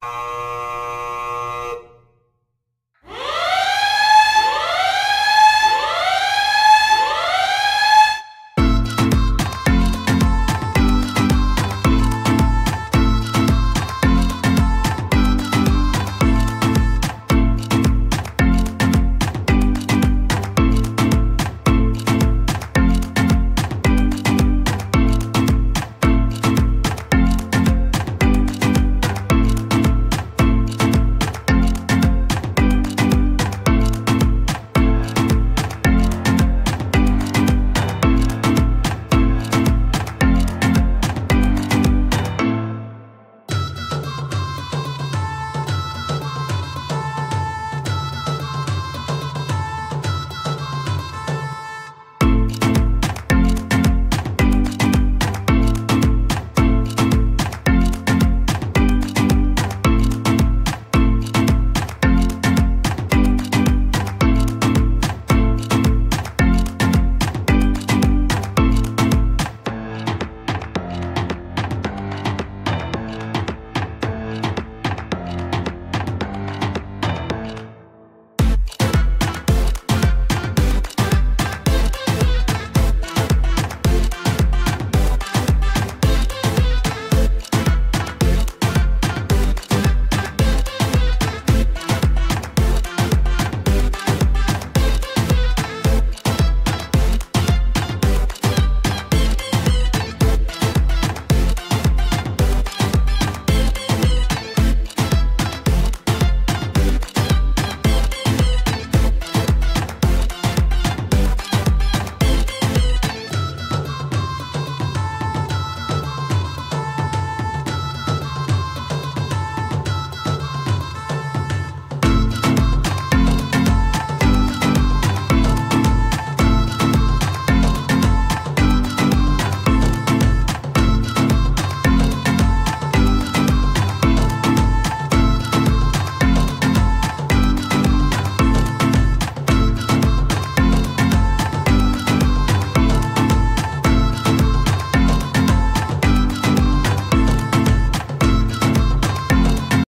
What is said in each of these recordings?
Uh...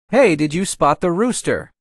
Hey, did you spot the rooster?